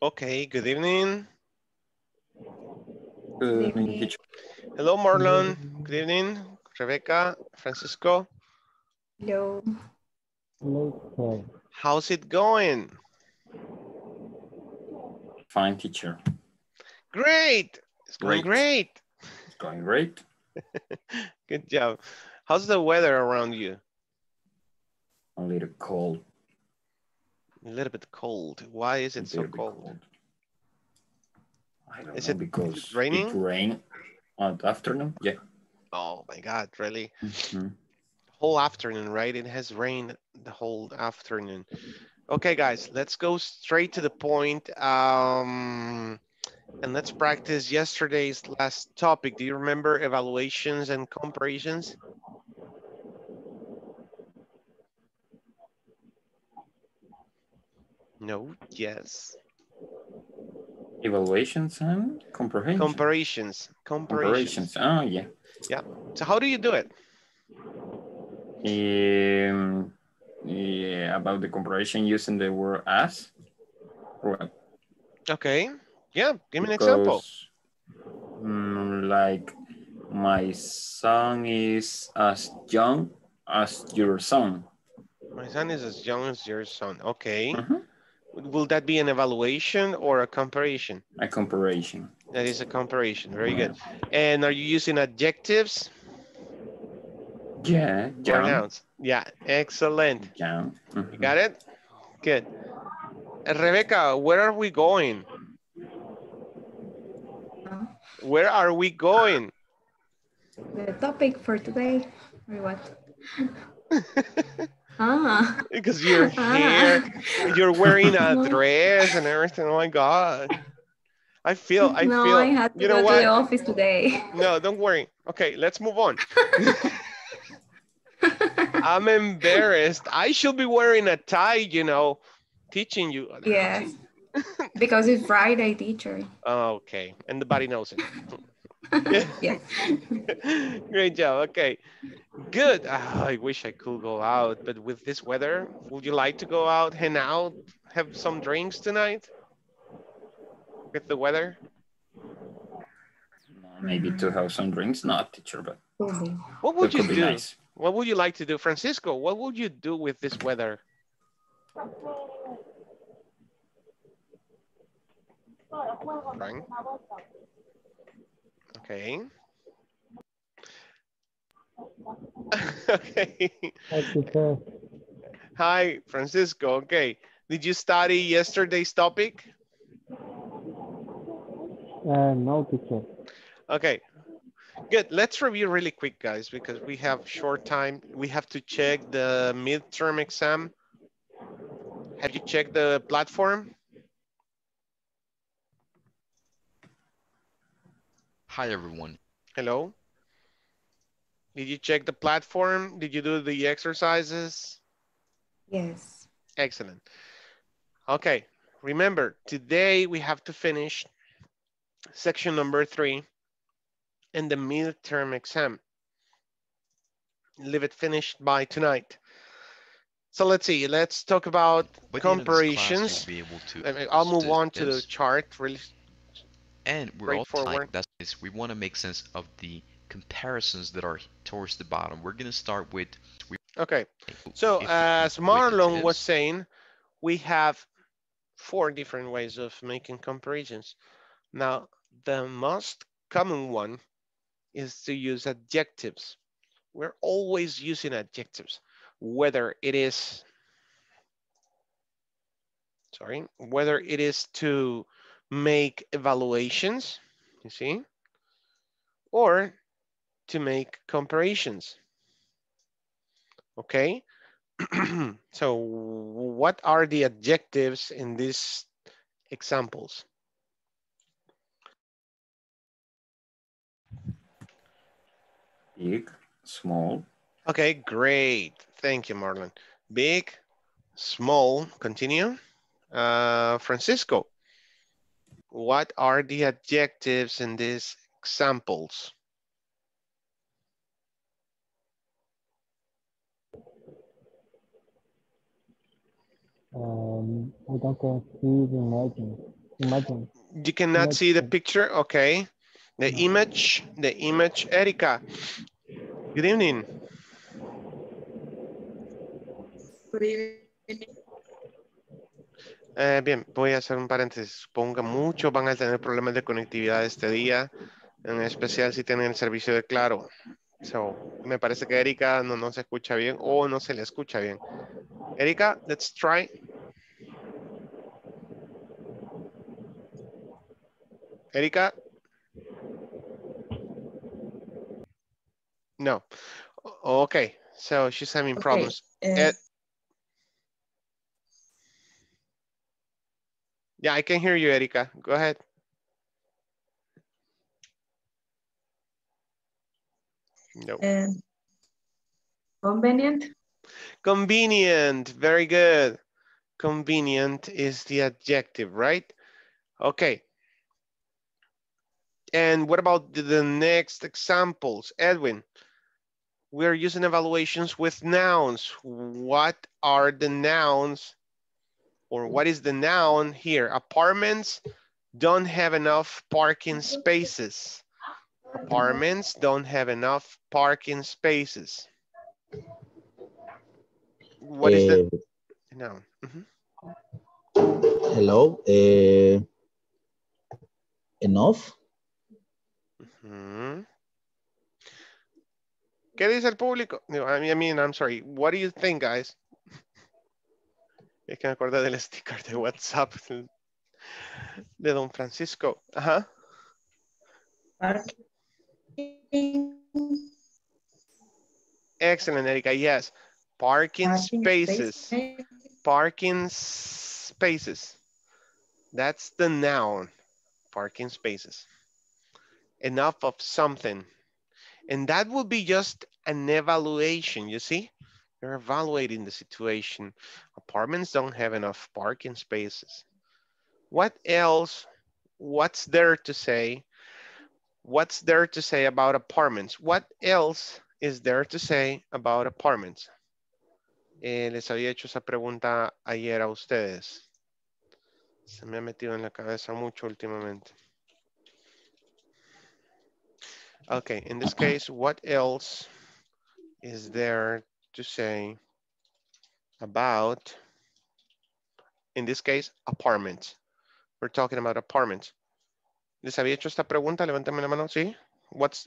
Okay, good evening. Good evening, evening. teacher. Hello, Marlon. Good evening. Rebecca, Francisco. Hello. Hello, How's it going? Fine, teacher. Great. It's going Great. great. It's going great. Good job. How's the weather around you? A little cold. A little bit cold. Why is a it so little bit cold? I don't Is know it because raining? it rain at afternoon. Yeah. Oh my God, really? Mhm. Whole afternoon, right? It has rained the whole afternoon. Okay, guys, let's go straight to the point. Um, and let's practice yesterday's last topic. Do you remember evaluations and comparisons? No, yes. Evaluations and comparisons. Comparations, comparisons. Comparisons. Oh, yeah. Yeah. So how do you do it? Um, yeah, about the comparison using the word as. Right. Okay, yeah, give me an example. Because, mm, like, my son is as young as your son. My son is as young as your son. Okay. Mhm. Will that be an evaluation or a comparison? A comparison. That is a comparison. Very good. And are you using adjectives Yeah, or nouns? Yeah, excellent. Young. You mhm. got it? Good. Rebecca, where are we going? Where are we going? the topic for today, or what? ah. because your Ah. hair, you're wearing a dress and everything. Oh my God. I feel, I no, feel, I had to you go know to what? the office today. No, don't worry. Okay, let's move on. I'm embarrassed. I should be wearing a tie, you know, teaching you. yes. because it's Friday, teacher. Okay, and the body knows it. Yes. Great job. Okay, good. Ah, I wish I could go out, but with this weather, would you like to go out, hang out, have some drinks tonight? With the weather? Maybe to have some drinks, not teacher, but Cool. What would you do? nice. What would you like to do? Francisco, what would you do with this weather? Frank? Okay. okay. Hi, Francisco. Okay. Did you study yesterday's topic? Uh, no, teacher. Okay. Good. Let's review really quick, guys, because we have short time. We have to check the midterm exam. Have you checked the platform? Hi, everyone. Hello? Did you check the platform? Did you do the exercises? Yes. Excellent. Okay, remember, today we have to finish section number three and the midterm exam. Leave it finished by tonight. So let's see, let's talk about By the end of this class, comparisons. be able to I mean, I'll move understand on to the chart really. And we're all straightforward. type. That's is we want to make sense of the comparisons that are towards the bottom. We're gonna start with. We, Okay, so as wait until Marlon was saying, we have four different ways of making comparisons. Now, the most common one is to use adjectives. We're always using adjectives, whether it is, sorry, whether it is to make evaluations, you see, or to make comparisons. Okay, so what are the adjectives in these examples? Big, small, Okay, great. Thank you, Marlon. Big, small, continue. Uh, Francisco, what are the adjectives in these examples? Um, I don't can see the margin. Imagine. You cannot see the picture, okay. The image, the image, Erika. Good evening. Eh, bien, voy a hacer un paréntesis. Supongo que muchos van a tener problemas de conectividad este día, en especial si tienen el servicio de Claro. So, me parece que Erika no, no se escucha bien o no se le escucha bien. Erika, let's try. Erika. No. Okay, so she's having Okay, problems. eh, Ed- Yeah, I can hear you, Erika. Go ahead. No. eh, Convenient, Convenient, very good. Convenient is the adjective, right? Okay. And what about the- the next examples? Edwin, we're using evaluations with nouns. What are the nouns? Or what is the noun here? Apartments don't have enough parking spaces. Apartments don't have enough parking spaces. What is the Eh, noun? Mhm. hello. eh, enough. Ujú. ¿Qué dice el público? Digo, I mean, I mean, I'm sorry. What do you think, guys? Es que me acuerdo del sticker de WhatsApp de Don Francisco. Ajá. parking, Excellent, Erika. Yes. Parking parking spaces. space, Parking spaces. That's the noun. Parking spaces. Enough of something. And that would be just an evaluation, you see? You're evaluating the situation. Apartments don't have enough parking spaces. What else? What's there to say? What's there to say about apartments? What else is there to say about apartments? Eh, les había hecho esa pregunta ayer a ustedes. Se me ha metido en la cabeza mucho últimamente. Okay, in this case, what else is there to say about, in this case, apartments? We're talking about apartments. ¿Les había hecho esta pregunta? Levántame la mano, ¿sí? What's,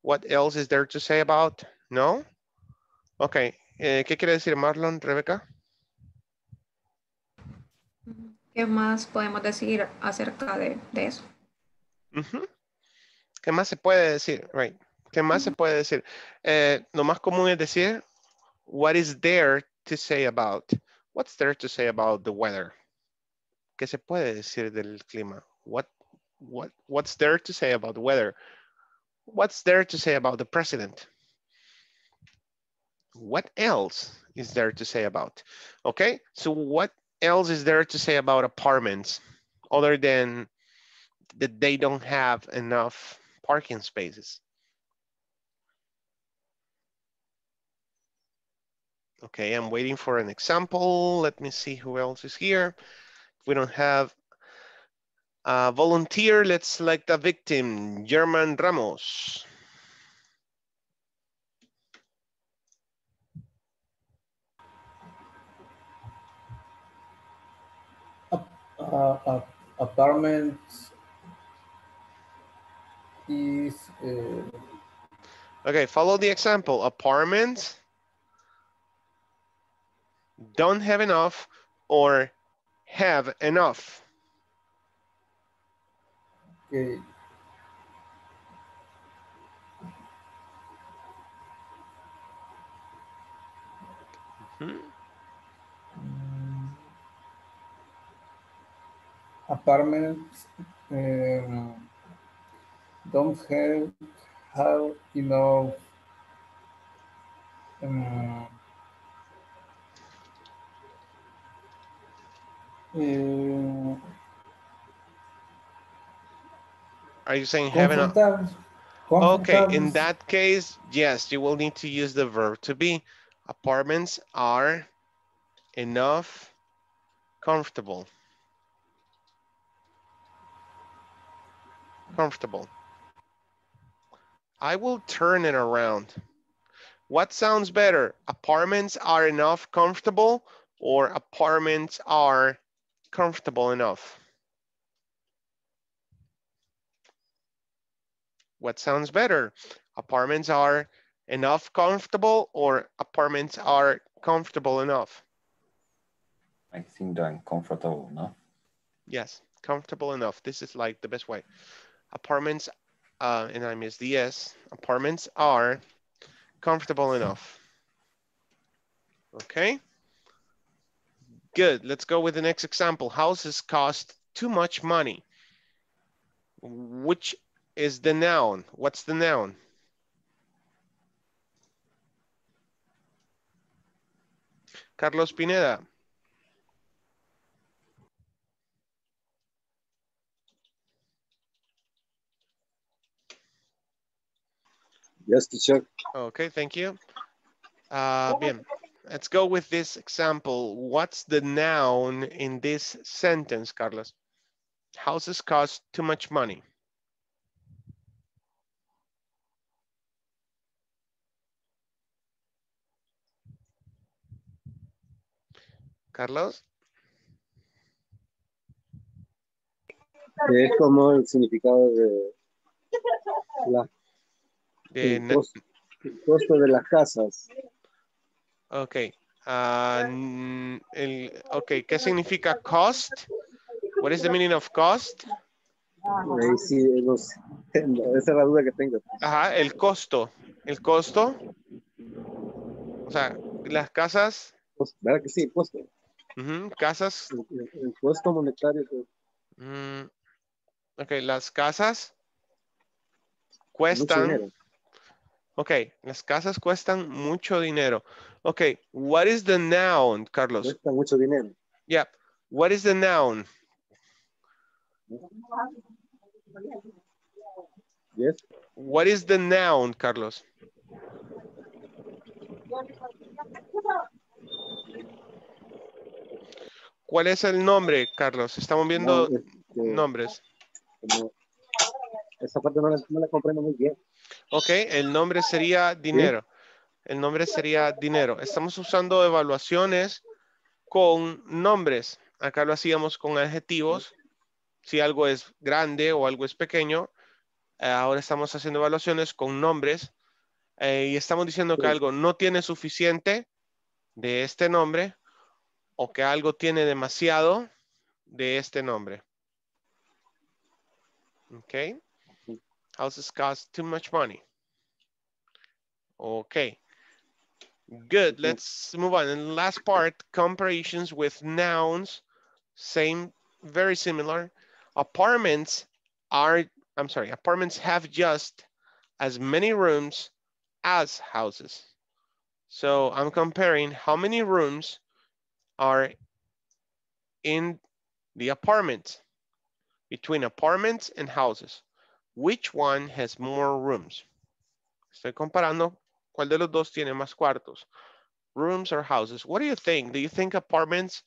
what else is there to say about? No? Okay, eh, ¿qué quiere decir Marlon, Rebeca? ¿Qué más podemos decir acerca de, de eso? Ujú. ¿Qué más se puede decir? Right. ¿Qué más se puede decir? Eh, lo más común es decir, what is there to say about? What's there to say about the weather? ¿Qué se puede decir del clima? What, what, what's there to say about the weather? What's there to say about the president? What else is there to say about? Okay, so what else is there to say about apartments other than that they don't have enough parking spaces. Okay, I'm waiting for an example. Let me see who else is here. If we don't have a volunteer, let's select a victim, German Ramos. uh, apartments is uh, Okay, follow the example. Apartments don't have enough or have enough. okay. Hmm? Mm, apartments um, don't have have enough um, Are you saying comfortable- Okay, in that case, yes, you will need to use the verb to be. Apartments are enough comfortable. comfortable. I will turn it around. What sounds better? Apartments are enough comfortable or apartments are comfortable enough? What sounds better? Apartments are enough comfortable or apartments are comfortable enough? I think they're comfortable enough. Yes, comfortable enough. This is like the best way. Apartments, uh, and I miss the S, apartments are comfortable enough. Okay. Good, let's go with the next example. Houses cost too much money. Which is the noun? What's the noun? Carlos Pineda. Yes, teacher. Okay, thank you. Uh, bien, let's go with this example. What's the noun in this sentence, Carlos? Houses cost too much money. Carlos, Es como el significado de la, el, costo, el costo de las casas. Ok. n- el, ok, ¿qué significa cost? What is the meaning of cost? Ahí sí, no sé. esa es la duda que tengo. Ajá, el costo. El costo. O sea, las casas, Pues, ¿Verdad que sí? Costo. casas, El, el- el costo monetario. que- mm, ok, las casas mucho cuestan, dinero. ok, las casas cuestan mucho dinero. Ok, what is the noun, Carlos? Cuesta mucho dinero. Yeah, what is the noun? Yes. What is the noun, Carlos? ¿Cuál es el nombre, Carlos? Estamos viendo No, este, nombres. esa parte no la, no la comprendo muy bien. Ok, el nombre sería dinero. El nombre sería dinero. Estamos usando evaluaciones con nombres. Acá lo hacíamos con adjetivos. Si algo es grande o algo es pequeño. Eh, ahora estamos haciendo evaluaciones con nombres. eh, y estamos diciendo que algo no tiene suficiente de este nombre o que algo tiene demasiado de este nombre. Ok. Houses cost too much money. Okay. Good. Let's move on. And last part, comparisons with nouns. Same, very similar. Apartments are, I'm sorry, apartments have just as many rooms as houses. So I'm comparing how many rooms are in the apartment between apartments and houses. Which one has more rooms? Estoy comparando cuál de los dos tiene más cuartos. Rooms or houses. What do you think? Do you think apartments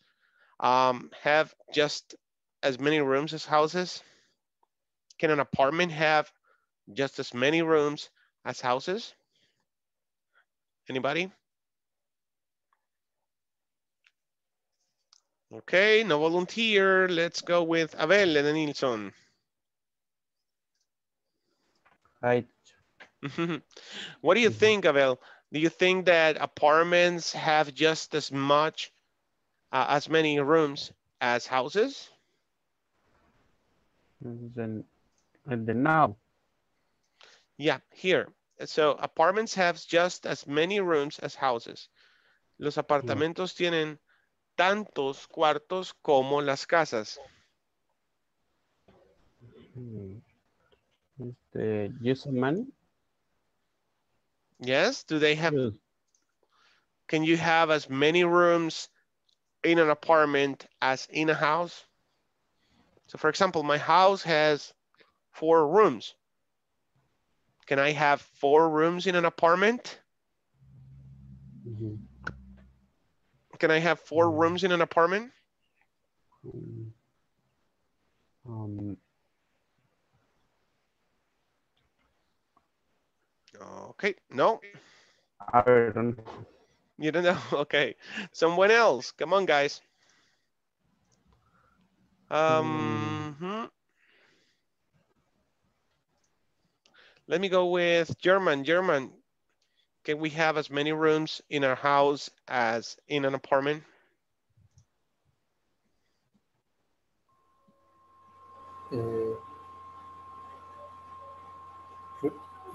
um, have just as many rooms as houses? Can an apartment have just as many rooms as houses? Anybody? Okay, no volunteer. Let's go with Abel and Nilsson. Right. what do you Mhm. think, Abel? Do you think that apartments have just as much, uh, as many rooms as houses? Then, and then now, Yeah, here. So apartments have just as many rooms as houses. Los apartamentos tienen tantos cuartos como las casas. hmm, este, money. Yes, do they have, Use- can you have as many rooms in an apartment as in a house? So for example, my house has four rooms. Can I have four rooms in an apartment? mhm, Can I have four Mm. rooms in an apartment? mm, Um, Okay, no, I don't know. you don't know. Okay, someone else. Come on, guys. Um, hmm. Let me go with German. German, can we have as many rooms in our house as in an apartment? Uh,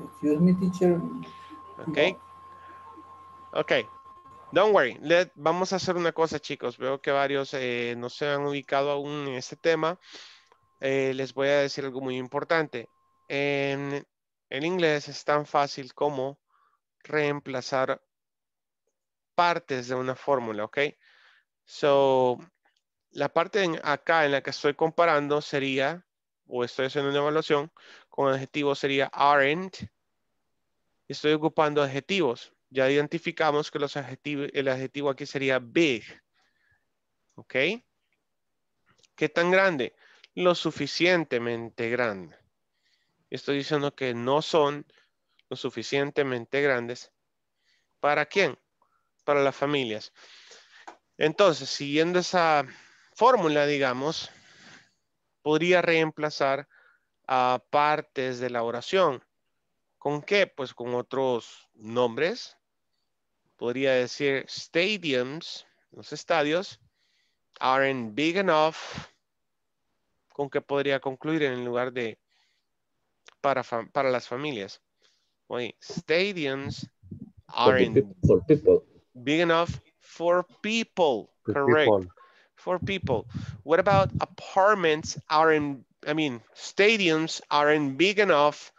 excuse me, teacher. Okay. Ok. Don't worry. Let, vamos a hacer una cosa, chicos. Veo que varios eh, no se han ubicado aún en este tema. Eh, les voy a decir algo muy importante. En, en inglés es tan fácil como reemplazar partes de una fórmula, ¿ok? So, la parte en- acá en la que estoy comparando sería, o estoy haciendo una evaluación, con adjetivo sería aren't. Estoy ocupando adjetivos. Ya identificamos que los adjetivos, el adjetivo aquí sería big. ¿Ok? ¿Qué tan grande? Lo suficientemente grande. Estoy diciendo que no son lo suficientemente grandes. ¿Para quién? Para las familias. Entonces, siguiendo esa fórmula, digamos, podría reemplazar a partes de la oración. ¿Con qué? Pues con otros nombres. Podría decir stadiums, los estadios, aren't big enough. ¿Con qué podría concluir en lugar de para, para las familias? Oye, stadiums aren't for people. big enough for people. For Correct. people. For people. What about apartments aren't, I mean, stadiums aren't big enough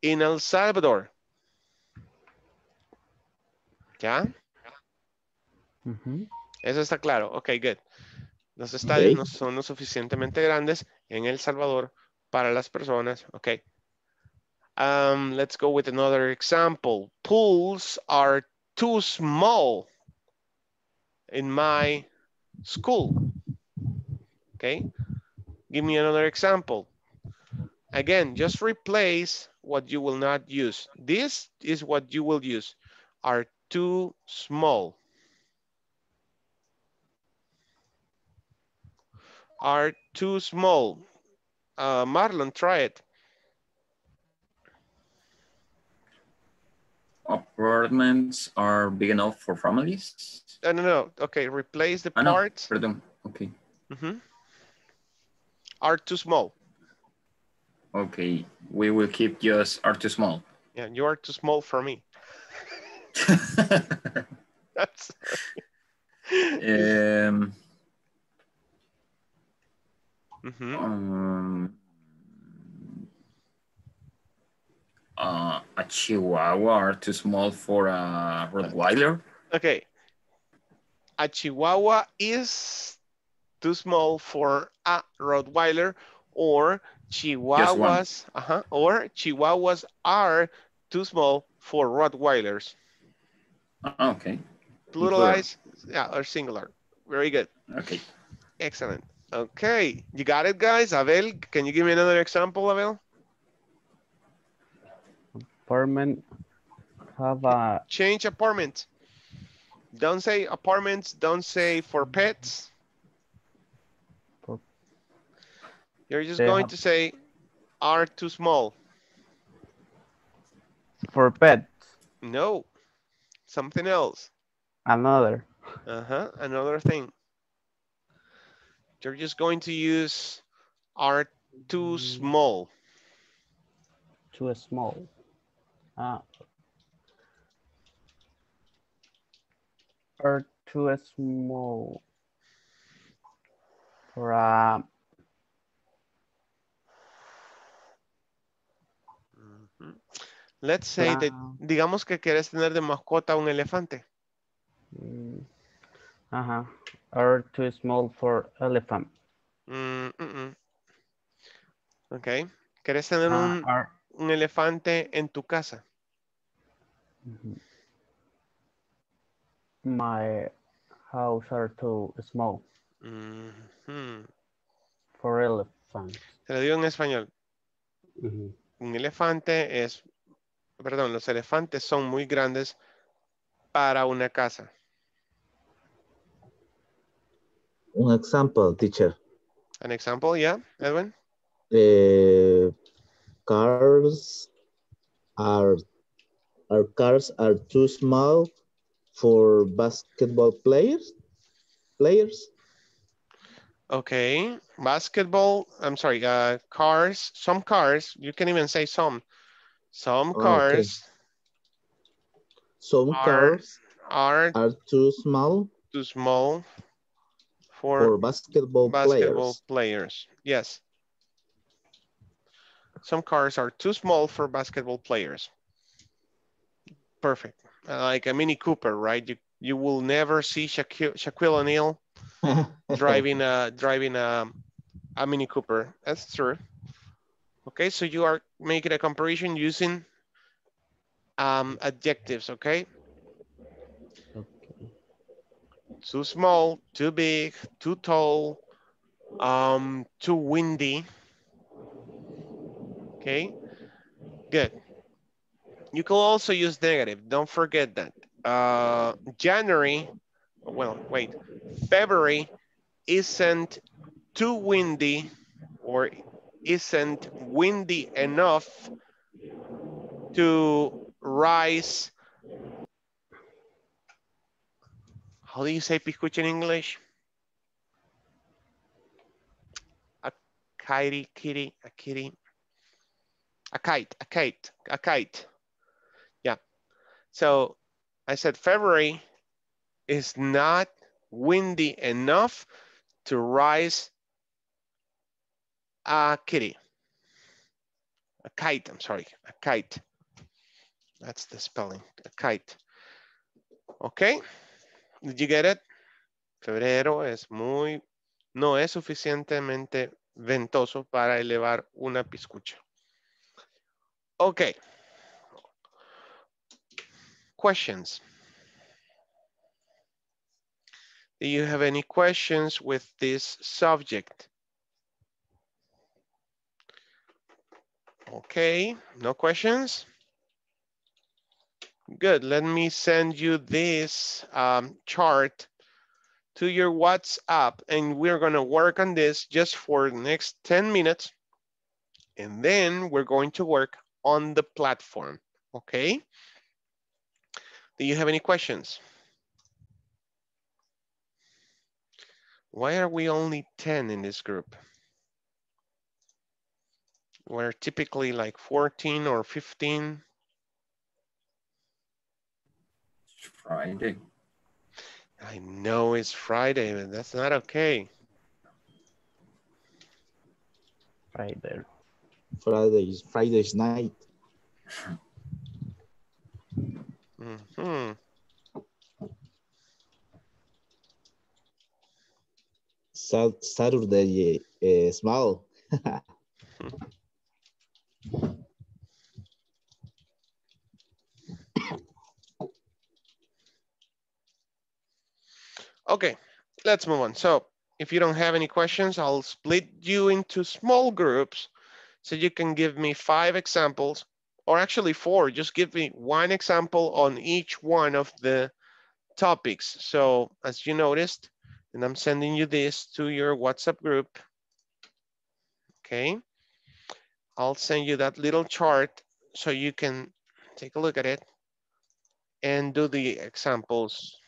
in El Salvador? ¿Ya? Ujú. Eso está claro. Ok, good. Los estadios Ok. no son lo suficientemente grandes en El Salvador para las personas. Ok. Um, let's go with another example. Pools are too small in my school. Okay. Give me another example. Again, just replace what you will not use. This is what you will use. Are too small. are too small. Uh, Marlon, try it. Apartments are big enough for families? No, no, no. Okay, replace the Ah, no, part. perdón. Okay. Mhm. Are too small. Okay. We will keep just are too small. Yeah, you are too small for me. That's um, Mhm. um, uh, a Chihuahua are too small for a Rottweiler? Okay. A Chihuahua is too small for a Rottweiler or Chihuahuas, uh-huh, or Chihuahuas are too small for Rottweilers. Ah, Okay. Pluralize, yeah, or singular. Very good. Okay. Excellent. Okay, you got it, guys. Abel, can you give me another example, Abel? Apartment have a Change apartment. Don't say apartments. Don't say for pets. For- You're just They going to say are too small. for pets. No, something else. Another. Uh-huh, another thing. You're just going to use are too small. Too small. Ah. Are too small for a Let's say that, Wow. digamos que quieres tener de mascota un elefante. Mm, Uh-huh. Are too small for elephant. Mm, mm, mm. Ok. ¿Quieres tener Ah, un, are, un elefante en tu casa? mhm. My house are too small Ujú. for elephants. Te lo digo en español. Ujú. Un elefante es perdón, los elefantes son muy grandes para una casa. Un example, teacher. An example, yeah, Edwin? Uh, cars are our cars are too small for basketball players. Players. Okay, basketball, I'm sorry, uh, cars, some cars, you can even say some. Some Oh, okay. cars Some Are- cars are are too small too small for for basketball, basketball players. players. Yes. Some cars are too small for basketball players. Perfect. Uh, Like a Mini Cooper, right? You you will never see Shaquille, Shaquille O'Neal driving a driving a, a Mini Cooper. That's true. Okay, so you are making a comparison using um, adjectives, okay? Okay. Too small, too big, too tall, um, too windy. Okay, good. You can also use negative. Don't forget that. Uh, January, well, wait, February isn't too windy or isn't windy enough to rise. How do you say piscuche in English? A kitty, kitty, a kitty. A kite, a kite, a kite. Yeah. So I said February is not windy enough to rise a kitty. A kite, I'm sorry, a kite. That's the spelling, a kite. Okay, did you get it? Febrero es muy, no es suficientemente ventoso para elevar una piscucha. Okay. Questions? Do you have any questions with this subject? Okay, no questions? Good, let me send you this um, chart to your WhatsApp and we're gonna work on this just for the next 10 minutes. And then we're going to work on the platform, okay? Do you have any questions? Why are we only 10 in this group? We're typically like 14 or 15. It's Friday. I know it's Friday, but that's not okay. Right there. Fridays, Fridays night. Mhm. Sat Saturday uh, small. Okay, let's move on. So if you don't have any questions, I'll split you into small groups so you can give me five examples or actually four. Just give me one example on each one of the topics. So as you noticed, and I'm sending you this to your WhatsApp group. Okay. I'll send you that little chart so you can take a look at it and do the examples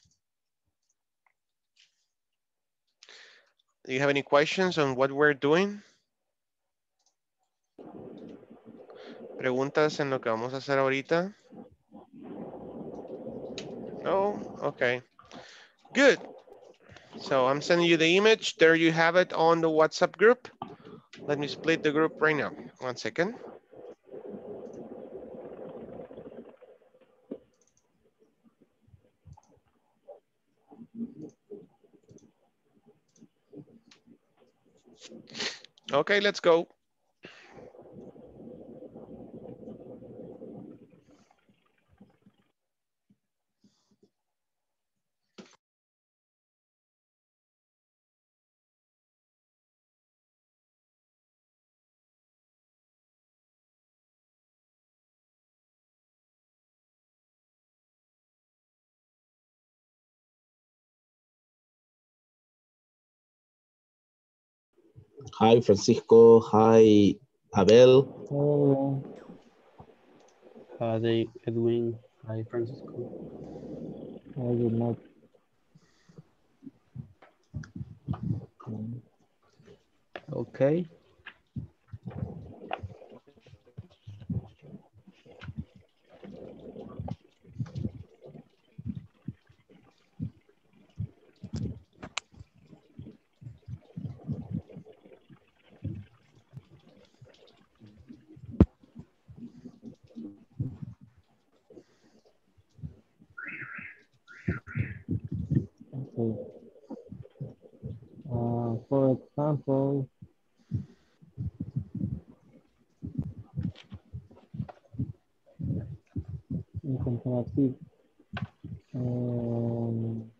Do you have any questions on what we're doing? ¿Preguntas en lo que vamos a hacer ahorita? No? Okay. Good. So I'm sending you the image. There you have it on the WhatsApp group. Let me split the group right now. One second. Okay, let's go. Hi, Francisco. Hi, Abel. Hello. Uh, hi, Edwin. Hi, Francisco. I did not. Okay. Okay. Uh, for example, en comparative, um,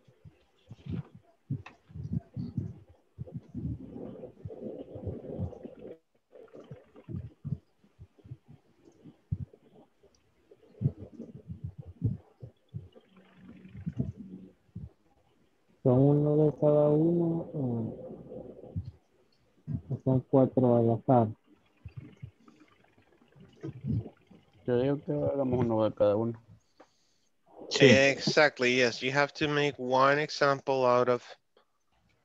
son uno de cada uno, o son cuatro al azar. Yo digo que hagamos uno de cada uno. Exactly, yes. You have to make one example out of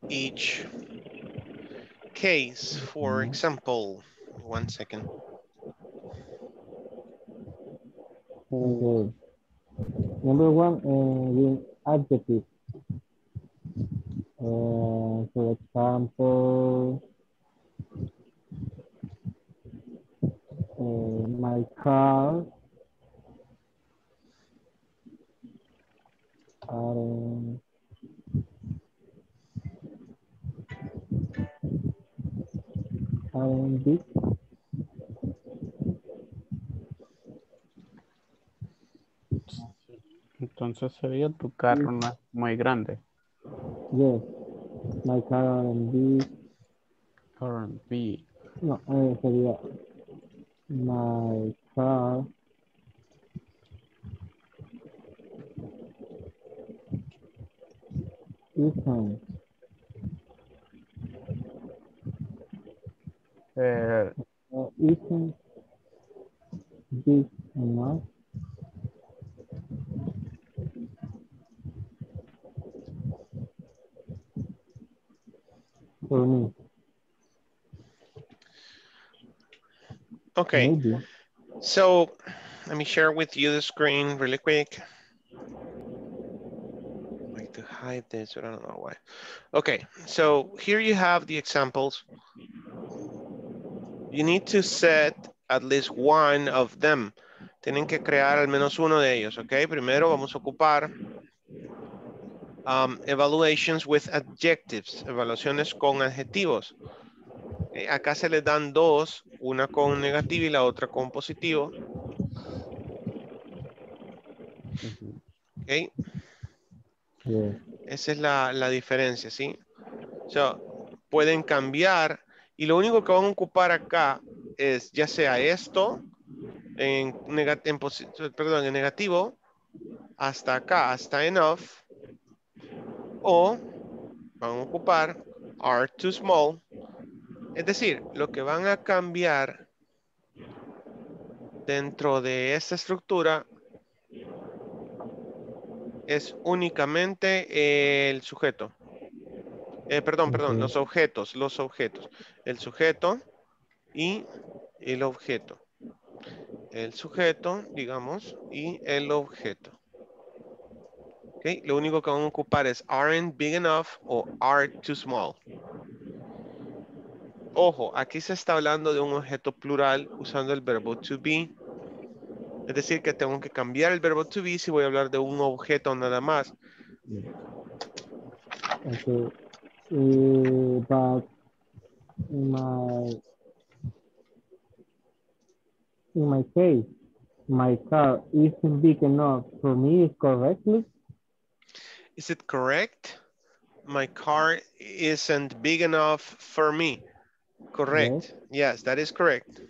each case. For Mhm. example, one second. Okay. Number one, uh, with adjective. Uh, for example, uh, my car. Um, aren't big. Entonces sería tu carro no es muy grande. Yes. My car aren't big. Aren't big. No, eh, sería my car isn't uh, isn't big enough for me. Okay, Maybe. so let me share with you the screen really quick. I like to hide this, but I don't know why. Okay, so here you have the examples. You need to set at least one of them. Tienen que crear al menos uno de ellos, ok? Primero vamos a ocupar um, evaluations with adjectives, evaluaciones con adjetivos. Eh, acá se les dan dos, una con negativo y la otra con positivo. Ok, Yes. esa es la, la diferencia, ¿sí? O sea, pueden cambiar y lo único que van a ocupar acá es ya sea esto en, en perdón, en negativo hasta acá, hasta enough o van a ocupar are too small. Es decir, lo que van a cambiar dentro de esta estructura es únicamente el sujeto. Eh, perdón, perdón, los objetos, los objetos. El sujeto y el objeto. El sujeto, digamos, y el objeto. Lo único que van a ocupar es aren't big enough o are too small. Ojo, aquí se está hablando de un objeto plural usando el verbo to be. Es decir, que tengo que cambiar el verbo to be si voy a hablar de un objeto nada más. Okay. Uh, but my in my case, my car isn't big enough for me correctly. Is it correct? My car isn't big enough for me. Correct. Yes, that is correct.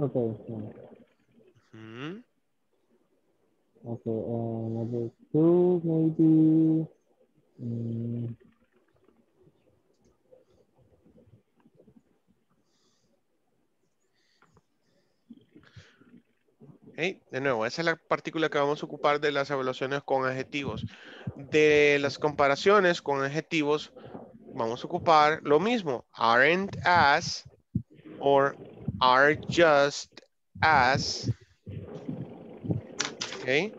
Okay. Mhm. Okay. And number two, maybe. mm, De nuevo, esa es la partícula que vamos a ocupar de las evaluaciones con adjetivos. De las comparaciones con adjetivos, vamos a ocupar lo mismo. Aren't as or are just as. ¿Ok?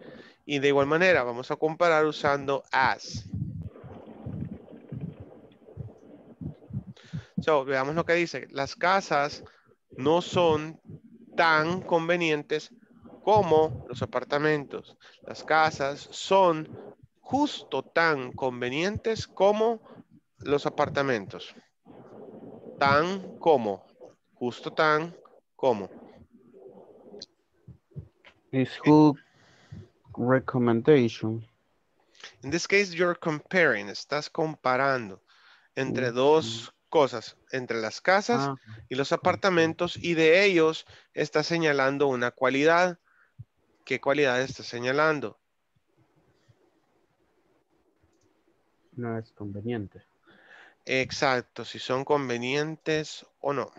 Y de igual manera, vamos a comparar usando as. So, veamos lo que dice. Las casas no son tan convenientes como los apartamentos. Las casas son justo tan convenientes como los apartamentos. Tan como. Justo tan como. Is who recommendation? In this case, you're comparing. Estás comparando entre dos cosas, entre las casas Ah, y los apartamentos y de ellos está señalando una cualidad. ¿Qué cualidad está señalando? no es conveniente. Exacto, si son convenientes o no.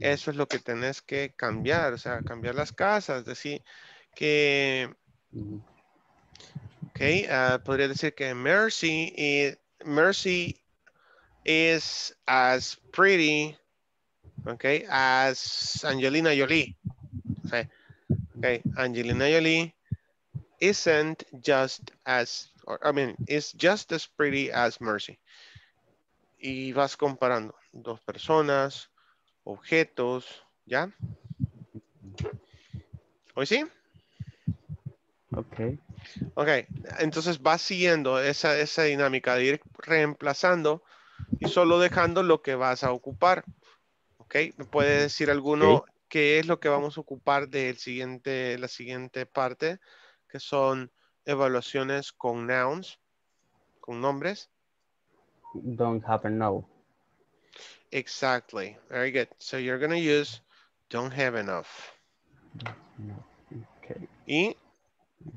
Eso es lo que tenés que cambiar, o sea, cambiar las casas, decir que, ok, ah, podría decir que Mercy, i- Mercy is as pretty, ok, as Angelina Jolie. Okay, okay, Angelina Jolie isn't just as, or, I mean, is just as pretty as Mercy. Y vas comparando dos personas, objetos, ¿ya? ¿Hoy sí? Ok. Ok, entonces vas siguiendo esa, esa dinámica de ir reemplazando y solo dejando lo que vas a ocupar. Ok, ¿me puede decir alguno qué es lo que vamos a ocupar del siguiente, la siguiente parte? Que son evaluaciones con nouns, con nombres. Don't have a no. Exactly, very good. So you're gonna use don't have enough. No. Okay. Y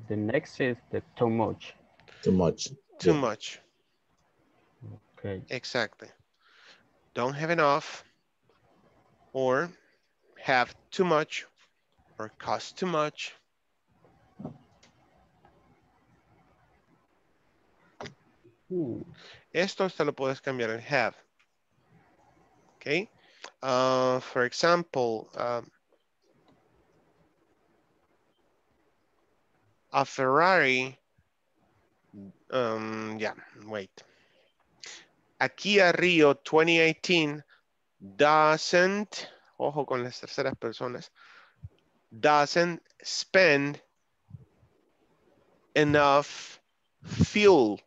The next is the too much. Too much. too Yeah. much, Okay. exactly. Don't have enough or have too much or cost too much. Hmm. Esto hasta lo puedes cambiar en have. Okay. Uh, for example, um, a Ferrari. Um, yeah, wait. A Kia Rio 2018 doesn't, ojo con las terceras personas, doesn't spend enough fuel.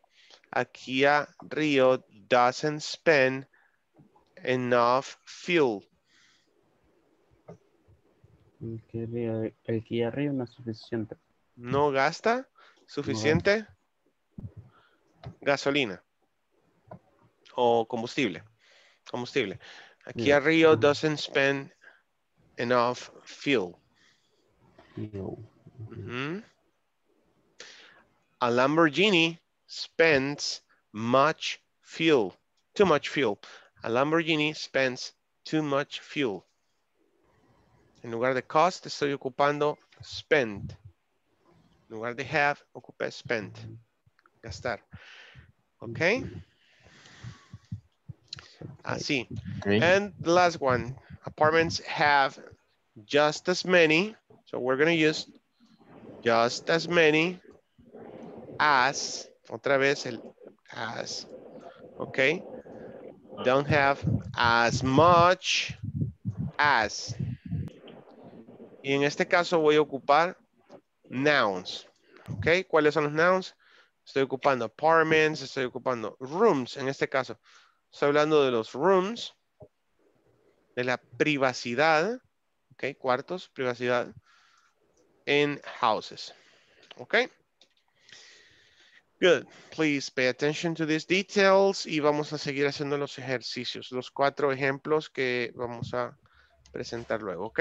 A Kia Rio doesn't spend enough fuel. El Kia Rio- el Kia Rio no es suficiente. No gasta suficiente gasolina o combustible. Combustible. A Kia Yeah. Rio doesn't spend enough fuel. Yo. Mhm. A Lamborghini spends much fuel. Too much fuel. A Lamborghini spends too much fuel. En lugar de cost estoy ocupando spend. En lugar de have, ocupé spend. Gastar. ¿Ok? Ah, Así. Okay. And the last one, apartments have just as many. So we're gonna use just as many as, otra vez el as, okay? Don't have as much as. Y en este caso voy a ocupar nouns, ok? ¿Cuáles son los nouns? Estoy ocupando apartments, estoy ocupando rooms en este caso. Estoy hablando de los rooms, de la privacidad, ok, cuartos, privacidad, en houses, ok. Good, please pay attention to these details y vamos a seguir haciendo los ejercicios, los cuatro ejemplos que vamos a presentar luego, ok.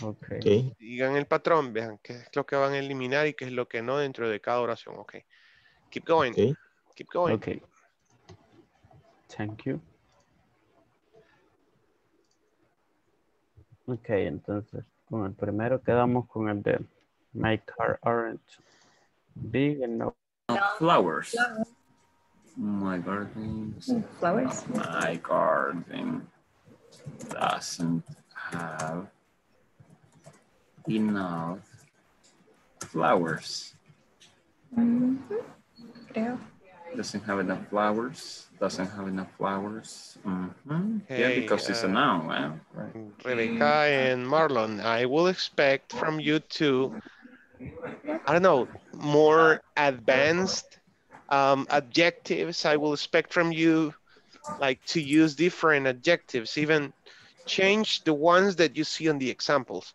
Okay. Okay. Digan el patrón, vean qué es lo que van a eliminar y qué es lo que no dentro de cada oración, ok. Keep going, Okay. keep going. Okay. Thank you. Okay, entonces Con el primero quedamos con el de My car aren't big enough. Flowers. My garden. Flowers. My garden doesn't have enough flowers. Mhm. Creo. Doesn't have enough flowers. Doesn't have enough flowers. Mhm. yeah, Okay, because it's a uh, noun. Well, right. Rebecca and Marlon, I will expect from you to, I don't know, more advanced um, adjectives. I will expect from you like to use different adjectives, even change the ones that you see on the examples.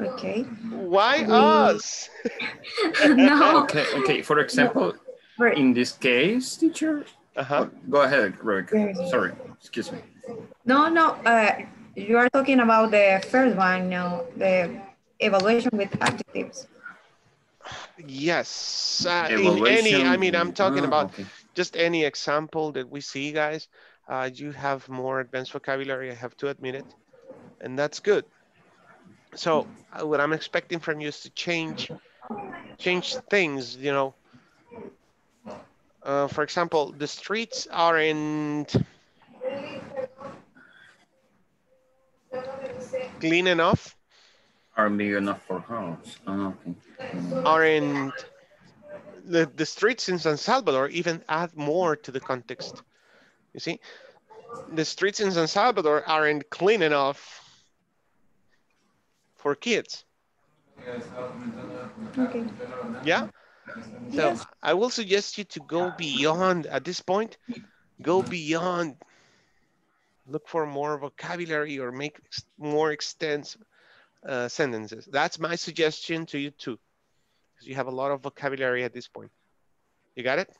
Okay. Why Mm. us? no. Okay, okay. For example, For- in this case, teacher, Uh-huh. go ahead, Rebecca. Sorry, excuse me. No, no. Uh, you are talking about the first one, no, the evaluation with adjectives. Yes, uh, in any, I mean, I'm talking Ah, about okay. just any example that we see, guys. Uh, you have more advanced vocabulary, I have to admit it, and that's good. So uh, what I'm expecting from you is to change, change things, you know. Uh, for example, the streets aren't clean enough, Are big enough for house. Oh, okay. Aren't the, the streets in San Salvador even add more to the context. You see, the streets in San Salvador aren't clean enough for kids. Okay. Yeah. So I will suggest you to go beyond at this point, go beyond, look for more vocabulary or make ex- more extensive uh, sentences. That's my suggestion to you too, because you have a lot of vocabulary at this point. You got it?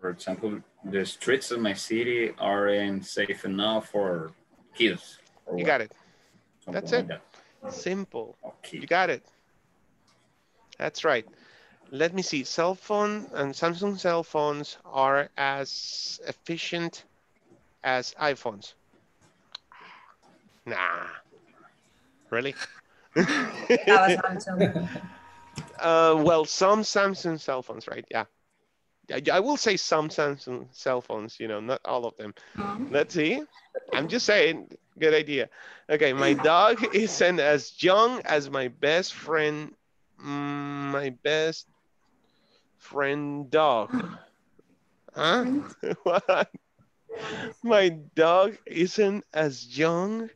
For example, the streets of my city aren't safe enough for kids. or You what? got it. Something That's like it. that. Simple. Okay. You got it. That's right. Let me see. Cell phone and Samsung cell phones are as efficient as iPhones. Nah. Really? That was Samsung. uh, well, some Samsung cell phones, right? Yeah. I, I will say some Samsung cell phones, you know, not all of them. Um, Let's see. I'm just saying, good idea. Okay, my dog isn't as young as my best friend, mm, my best friend dog. Huh? what? My dog isn't as young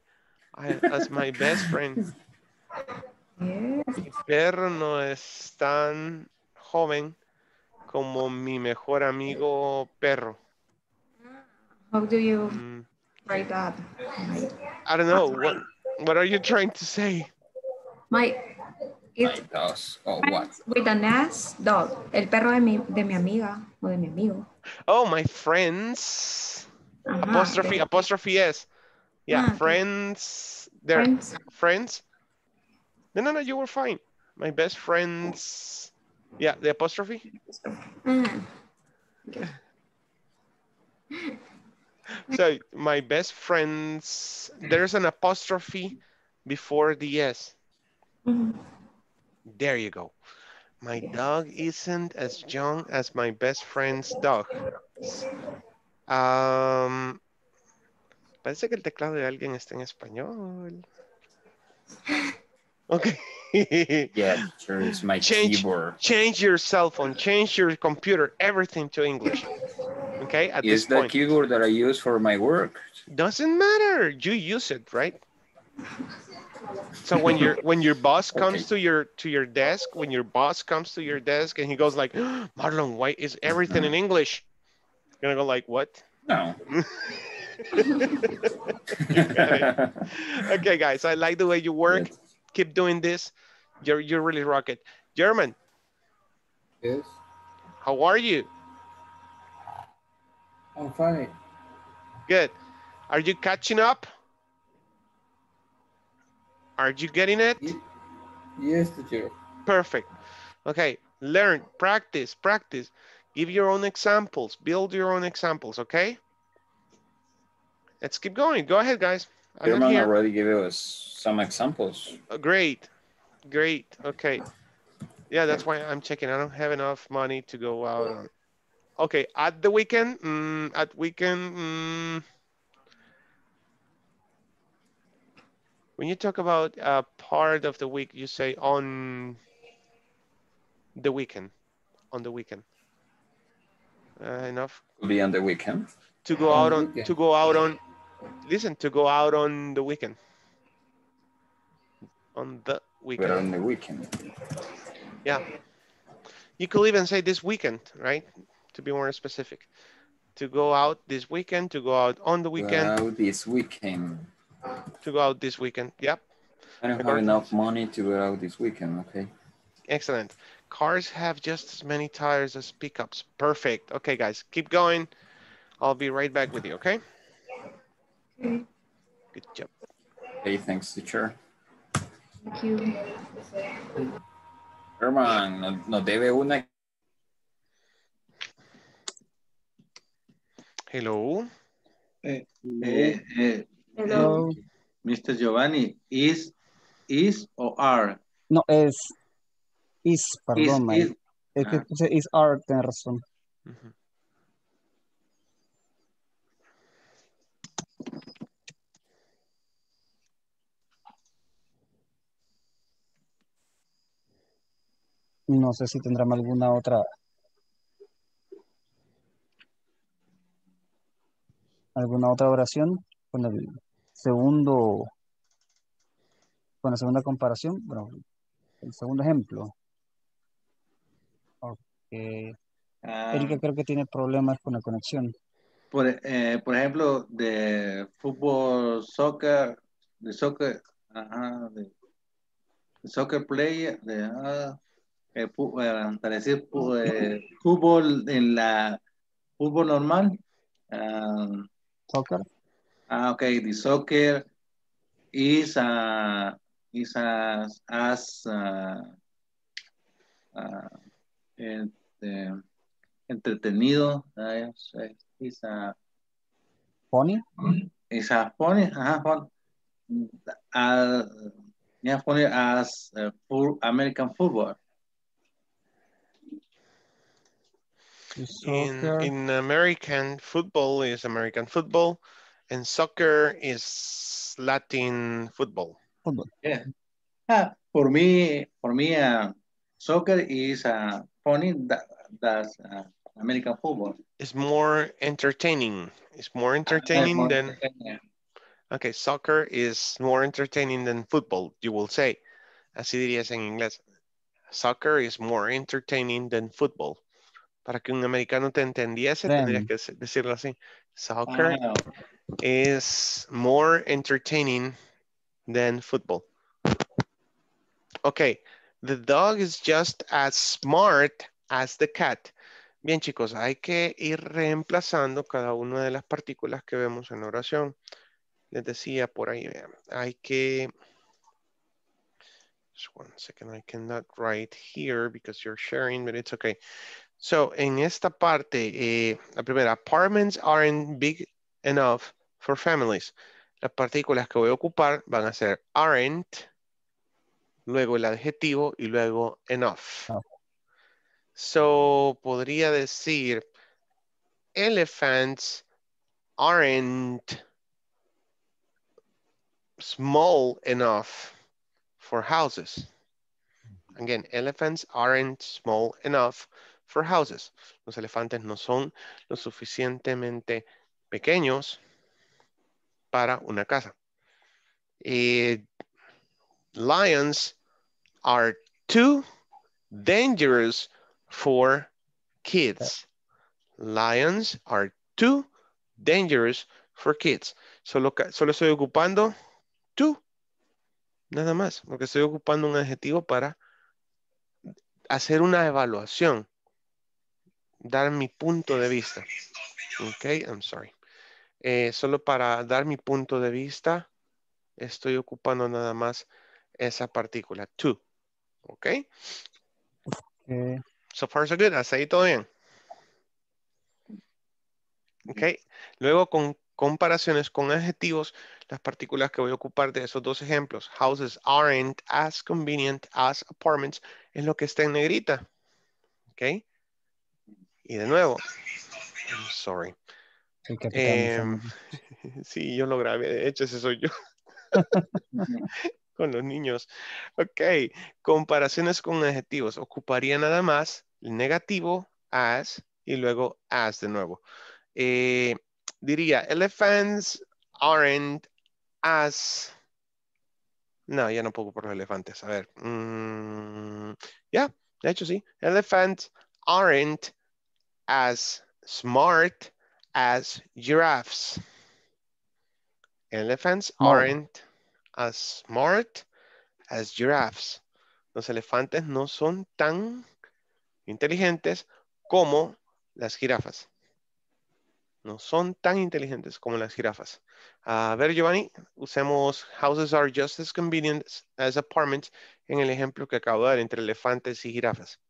as my best friend. yes. Mi perro no es tan joven como mi mejor amigo perro. How do you Mm, write that? I don't know. What, what are you trying to say? my it's My dogs. Oh, what? with an S dog. El perro de mi, de mi amiga o de mi amigo. Oh, my friends. Ajá, Apostrophe, de- apostrophe S. Yeah, Ah, okay. friends. There, friends. friends. No, no, no, you were fine. My best friends. Yeah, the apostrophe. Ah, So my best friends, there's an apostrophe before the S. mhm. There you go. My dog isn't as young as my best friend's dog. Um, parece que el teclado de alguien está en español. Okay. Yeah, sure. It's my Change- keyboard. change your cell phone, change your computer, everything to English. Okay, at Is this the point. keyboard that I use for my work? Doesn't matter. You use it, right? So when your when your boss comes Okay. to your to your desk, when your boss comes to your desk and he goes like, Marlon, why is everything in English? You're gonna go like, what? No. Okay, guys, I like the way you work. Yes. Keep doing this. You're you really rock it. German, Yes, how are you? I'm fine. Good. Are you catching up? Are you getting it? Ye- Yes, teacher. Perfect. Okay, learn, practice, practice. Give your own examples, build your own examples, okay? Let's keep going. Go ahead, guys. German already gave us some examples. Uh, Great, great, okay. Yeah, that's why I'm checking. I don't have enough money to go out on. Okay, at the weekend, mm, at weekend, mm, when you talk about a part of the week, you say on the weekend, on the weekend. Uh, enough be on the weekend. to go On out on, weekend. to go out on, listen, to go out on the weekend. On the weekend. But on the weekend. Yeah. You could even say this weekend, right? To be more specific. To go out this weekend, to go out on the weekend, Well, this weekend. to go out this weekend. Yep. I don't have enough money to go out this weekend, okay? Excellent. Cars have just as many tires as pickups. Perfect. Okay, guys, keep going. I'll be right back with you, okay? Good job. Hey, thanks, teacher. thank you. Herman, nos, nos debe una. Hello. Eh, eh, eh, Hello. Mr. Giovanni, is, is or are? No, es is, Is, perdón, Mike. is. Es que Ah. is are, tenés razón. Ujú. No sé si tendrán alguna otra. ¿Alguna otra oración con el segundo, con la segunda comparación? Bueno, el segundo ejemplo. Ok. Ah, Erika creo que tiene problemas con la conexión. por, eh, por ejemplo, de fútbol, soccer, de soccer, ajá, de, de soccer player, de, ah, eh, eh, para decir eh, fútbol en la fútbol normal. ah, Soccer. Ah, okay. The soccer is uh, is as as uh, uh, en- eh, entretenido. Uh, is a Pony. is a funny. Uh, fun, uh, yeah, funny as uh, full American football. In, in American, football is American football, and soccer is Latin football. fútbol. Yeah. Ah, for me, for me, uh, soccer is uh, funny. That that's uh, American football. It's more entertaining. It's more Ah, entertaining more than entertaining. Okay, soccer is more entertaining than football, you will say. Así dirías en inglés. Soccer is more entertaining than football. Para que un americano te entendiese, Then. tendrías que decirlo así. Soccer Ah, is more entertaining than football. Okay, the dog is just as smart as the cat. Bien, chicos, hay que ir reemplazando cada una de las partículas que vemos en la oración. Les decía por ahí, vean, hay que... Just one second, I cannot write here because you're sharing, but it's okay. So, en esta parte, eh, la primera, apartments aren't big enough for families. Las partículas que voy a ocupar van a ser aren't, luego el adjetivo y luego enough. Enough. So, podría decir, elephants aren't small enough for houses. Again, elephants aren't small enough for houses. Los elefantes no son lo suficientemente pequeños para una casa. Eh, lions are too dangerous for kids. Lions are too dangerous for kids. Solo, solo estoy ocupando too. Nada más, porque estoy ocupando un adjetivo para hacer una evaluación. Dar mi punto de vista. Ok, I'm sorry. Eh, solo para dar mi punto de vista, estoy ocupando nada más esa partícula, to. Ok, Eh, so far so good, hasta ahí todo bien. Ok, luego con comparaciones con adjetivos, las partículas que voy a ocupar de esos dos ejemplos, houses aren't as convenient as apartments, es lo que está en negrita. ¿Ok? Y de nuevo, sorry. Em, sí, yo lo grabé, de hecho ese soy yo. con los niños. Ok, comparaciones con adjetivos. Ocuparía nada más el negativo, as, y luego as de nuevo. Eh, diría, elephants aren't as... No, ya no puedo por los elefantes. A ver. Mm, ya, de hecho sí. Elephants aren't as smart as giraffes. Elephants aren't as smart as giraffes. Los elefantes no son tan inteligentes como las jirafas. No son tan inteligentes como las jirafas. A ver, Giovanni, usemos houses are just as convenient as apartments en el ejemplo que acabo de dar entre elefantes y jirafas.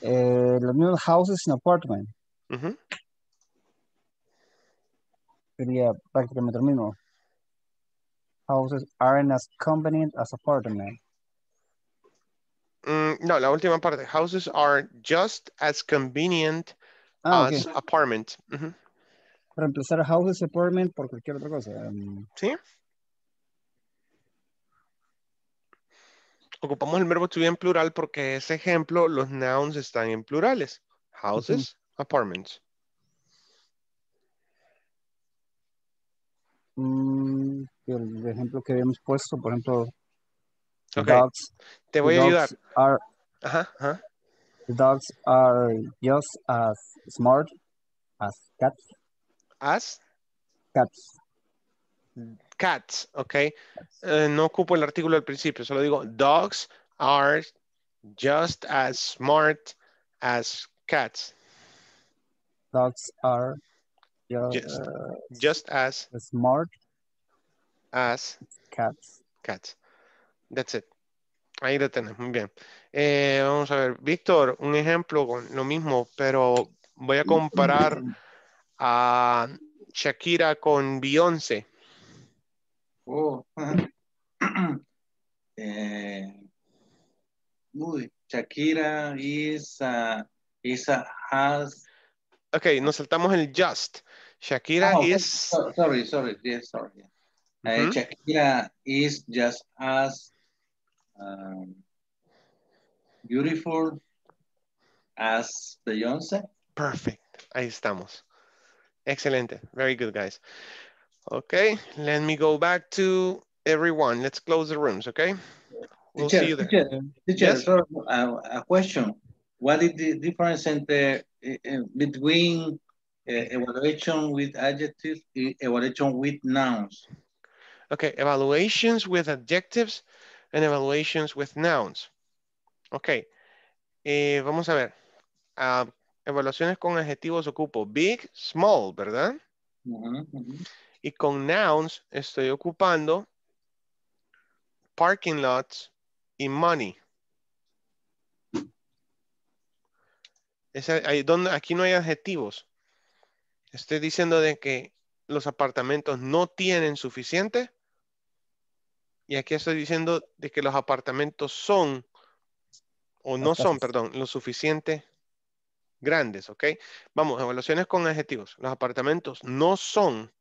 Eh, los mismos houses and apartments. Sería prácticamente lo mismo. Houses aren't as convenient as apartments. Mm, no, la última parte. Houses are just as convenient ah, as apartments. Reemplazar houses apartment por cualquier otra cosa. Um, sí. Ocupamos el verbo to be en plural porque ese ejemplo, los nouns están en plurales. Houses, apartments. Mm, el ejemplo que habíamos puesto, por ejemplo, okay. dogs, te voy a ayudar. Are, ajá, ajá. The dogs are just as smart as cats. As? Cats. Cats, ok. Uh, no ocupo el artículo al principio, solo digo dogs are just as smart as cats. Dogs are just, just as smart as cats. Cats. That's it. Ahí lo tenés, muy bien. Eh, vamos a ver, Víctor, un ejemplo con lo mismo, pero voy a comparar a Shakira con Beyoncé. Oh. eh, Shakira is a, is a has. Ok, nos saltamos el just. Shakira oh, is. Sorry, sorry, yes, sorry. Uh, -hmm. Shakira is just as um, beautiful as Beyonce. Perfect. Ahí estamos. Excelente. Very good, guys. Okay, let me go back to everyone. Let's close the rooms, okay? We'll teacher, see you there. Teacher, teacher yes? so, uh, a question. What is the difference the, uh, between uh, evaluation with adjectives and evaluation with nouns? Okay, evaluations with adjectives and evaluations with nouns. Ok, eh, vamos a ver. Uh, evaluaciones con adjetivos ocupo big, small, ¿verdad? Uh -huh, uh -huh. Y con nouns estoy ocupando parking lots y money. Es ahí donde, aquí no hay adjetivos. Estoy diciendo de que los apartamentos no tienen suficiente y aquí estoy diciendo de que los apartamentos son, o no son, perdón, lo suficiente grandes, ¿ok? Vamos, evaluaciones con adjetivos. Los apartamentos no son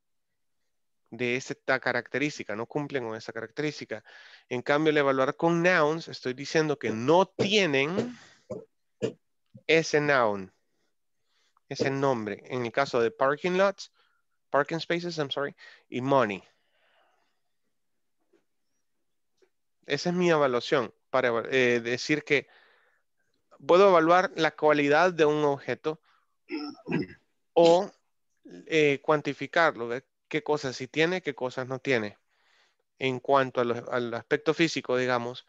de esta característica, no cumplen con esa característica. En cambio, al evaluar con nouns, estoy diciendo que no tienen ese noun, ese nombre. En el caso de parking lots, parking spaces, I'm sorry, y money. Esa es mi evaluación para eh, decir que puedo evaluar la cualidad de un objeto o eh, cuantificarlo, ver qué cosas sí tiene, qué cosas no tiene. En cuanto al aspecto físico, digamos,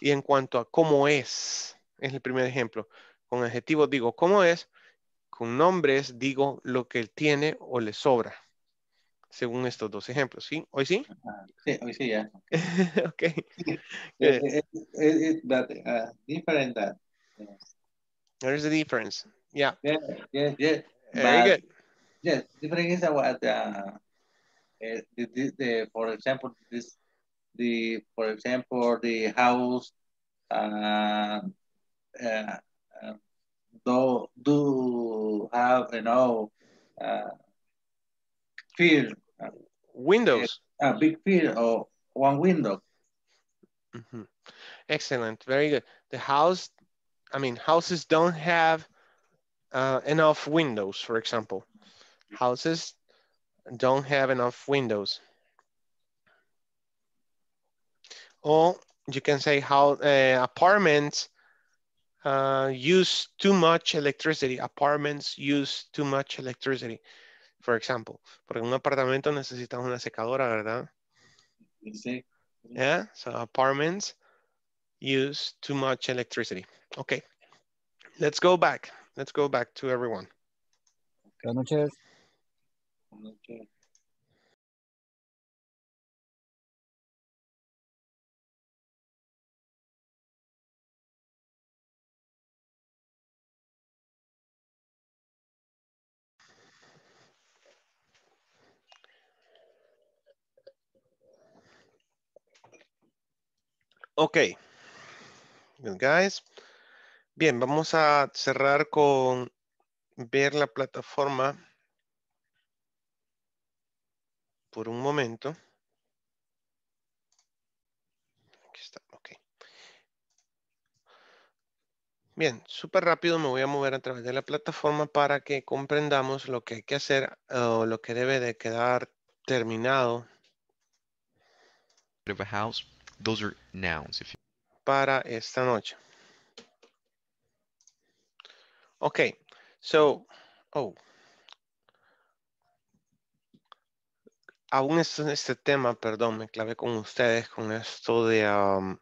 y en cuanto a cómo es, es el primer ejemplo. Con adjetivos digo cómo es, con nombres digo lo que él tiene o le sobra según estos dos ejemplos, ¿sí? ¿Hoy sí? Sí, hoy sí, ya. ok. It, it, but, uh, different that. Yes. There's a difference. Yeah. Yeah, yeah, yeah. Very but, good. Yes, different is what uh, uh, the, the, the, for example, this the for example the house uh, uh, uh, do do have you know uh, field Windows. a big field or one window. Mhm. Excellent, very good. The house, I mean, houses don't have uh, enough windows, for example. Houses don't have enough windows. Or you can say how uh, apartments uh, use too much electricity. Apartments use too much electricity, for example. Porque en un apartamento necesitas una secadora, ¿verdad? Sí. Yeah, so apartments use too much electricity. Okay, let's go back. Let's go back to everyone. Buenas noches. Ok. Good guys. Bien, vamos a cerrar con ver la plataforma por un momento. Aquí está, ok. Bien, súper rápido me voy a mover a través de la plataforma para que comprendamos lo que hay que hacer o lo que debe de quedar terminado of a house, those are nouns. If you para esta noche. Ok, so, oh. Aún este tema, perdón, me clavé con ustedes con esto de um,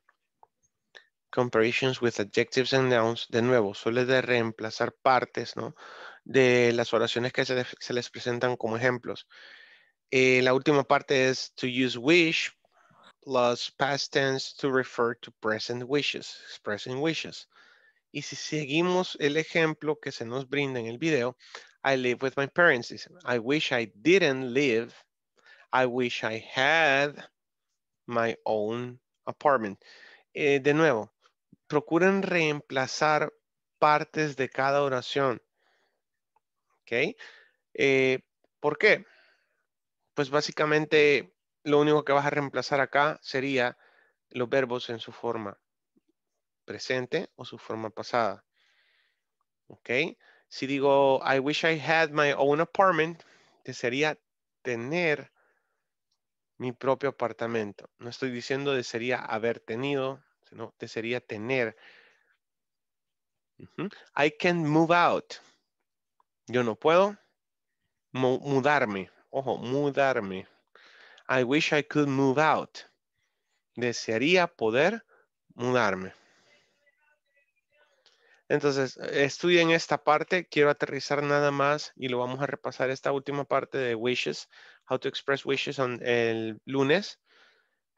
comparisons with adjectives and nouns. De nuevo, suele de reemplazar partes, ¿no? De las oraciones que se, les- se les presentan como ejemplos. Eh, la última parte es to use wish plus past tense to refer to present wishes, expressing wishes. Y si seguimos el ejemplo que se nos brinda en el video, I live with my parents. I wish I didn't live. I wish I had my own apartment. Eh, de nuevo, procuren reemplazar partes de cada oración. ¿Ok? Eh, ¿Por qué? Pues básicamente lo único que vas a reemplazar acá sería los verbos en su forma presente o su forma pasada. ¿Ok? Si digo, I wish I had my own apartment, que sería tener mi propio apartamento. No estoy diciendo desearía haber tenido, sino desearía tener. I can move out. Yo no puedo mu- mudarme. Ojo, mudarme. I wish I could move out. Desearía poder mudarme. Entonces, estudien esta parte. Quiero aterrizar nada más y lo vamos a repasar esta última parte de wishes, how to express wishes on el lunes.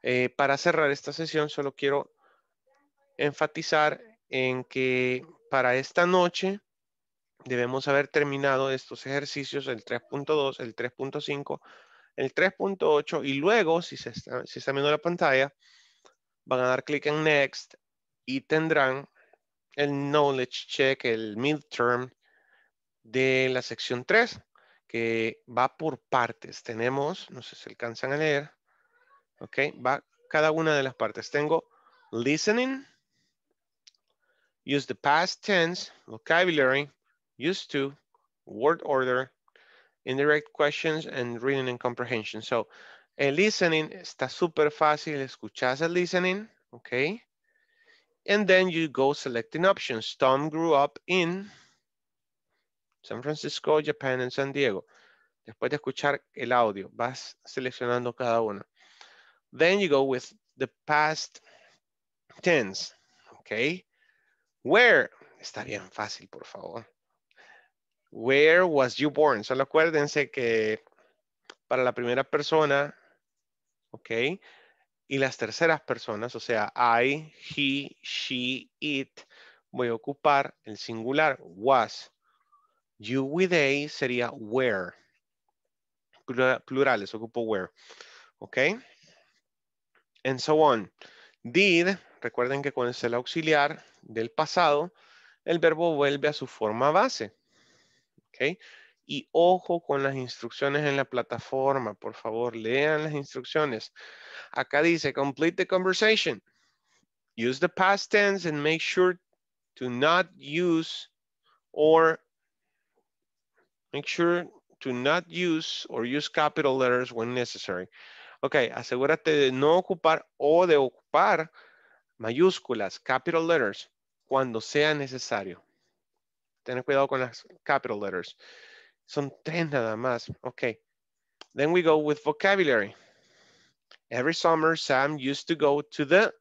Eh, para cerrar esta sesión, solo quiero enfatizar en que para esta noche debemos haber terminado estos ejercicios, el 3.2, el 3.5, el 3.8 y luego, si se está, si está viendo la pantalla, van a dar clic en Next y tendrán el Knowledge Check, el Midterm de la sección 3, que va por partes. Tenemos, no sé si alcanzan a leer, ok, va cada una de las partes. Tengo Listening, Use the past tense, vocabulary, used to, word order, indirect questions, and reading and comprehension. So, el listening está súper fácil. Escuchas el listening, okay? And then you go selecting options. Tom grew up in San Francisco, Japan, and San Diego. Después de escuchar el audio, vas seleccionando cada una. Then you go with the past tense, okay? Where, está bien fácil, por favor. Where was you born? Solo acuérdense que para la primera persona, ok, y las terceras personas, o sea, I, he, she, it, voy a ocupar el singular, was. You with a sería where, plura- plurales, ocupo were. ¿Ok? And so on. Did, recuerden que cuando es el auxiliar del pasado, el verbo vuelve a su forma base. ¿Ok? Y ojo con las instrucciones en la plataforma, por favor, lean las instrucciones. Acá dice, complete the conversation. Use the past tense and make sure to not use or make sure to not use or use capital letters when necessary. Ok, asegúrate de no ocupar o de ocupar mayúsculas, capital letters, cuando sea necesario. Ten cuidado con las capital letters. Son tres nada más. Ok. Then we go with vocabulary. Every summer, Sam used to go to the,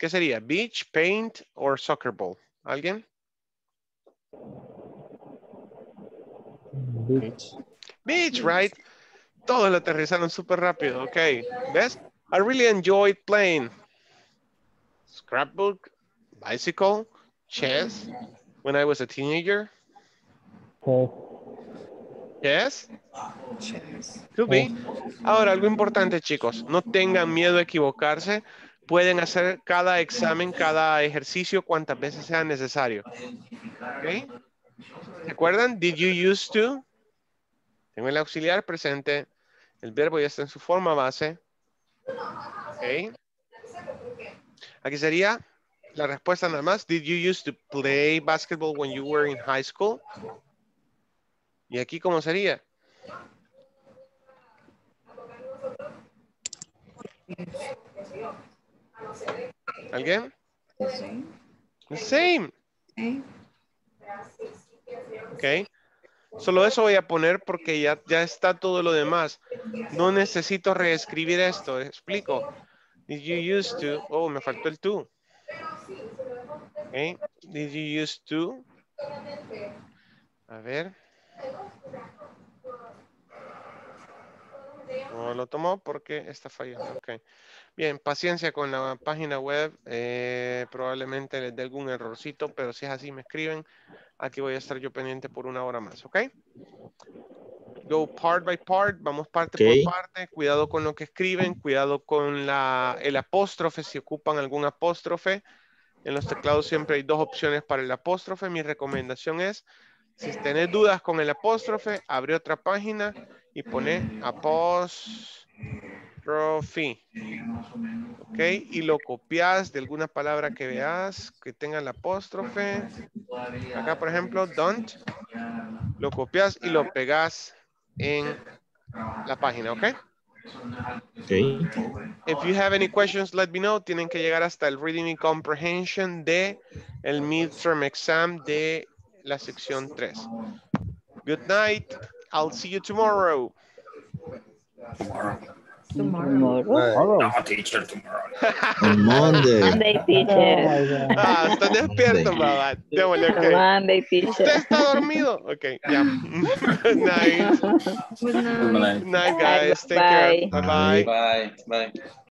¿qué sería? Beach, paint, or soccer ball. ¿Alguien? Beach. Beach, right? Todos lo aterrizaron súper rápido. Ok. ¿Ves? I really enjoyed playing. Scrapbook, bicycle, chess, when I was a teenager. Yes? Could be. Ahora, algo importante, chicos. No tengan miedo a equivocarse. Pueden hacer cada examen, cada ejercicio, cuantas veces sea necesario. ¿Ok? ¿Recuerdan? Did you used to? Tengo el auxiliar presente. El verbo ya está en su forma base. ¿Ok? Aquí sería la respuesta nada más. Did you used to play basketball when you were in high school? ¿Y aquí cómo sería? ¿Alguien? The same. Ok. Solo eso voy a poner porque ya, ya está todo lo demás. No necesito reescribir esto. Explico. Did you used to? Oh, me faltó el to. Okay. Did you used to? A ver. No lo tomó porque está fallando. Ok. Bien, paciencia con la página web. eh, probablemente les dé algún errorcito, pero si es así me escriben. Aquí voy a estar yo pendiente por una hora más, ¿ok? Go part by part, vamos parte Ok. por parte. Cuidado con lo que escriben, cuidado con la, el apóstrofe, si ocupan algún apóstrofe. En los teclados siempre hay dos opciones para el apóstrofe. Mi recomendación es, si tenés dudas con el apóstrofe, abre otra página y pone apóstrofe. Ok, y lo copias de alguna palabra que veas que tenga el apóstrofe. Acá, por ejemplo, don't. Lo copias y lo pegas en la página, ¿ok? Ok. If you have any questions, let me know. Tienen que llegar hasta el reading and comprehension de el midterm exam de la sección 3. Good night. I'll see you tomorrow. Tomorrow. Tomorrow. No, teacher, tomorrow. On Monday. Monday, teacher. Ah, está despierto, mamá. Démosle, ok. Monday, ¿Usted teacher. está dormido? Ok, ya. Good night. Good night. Good night. Guys. Take care. Bye. Bye-bye. Bye, bye.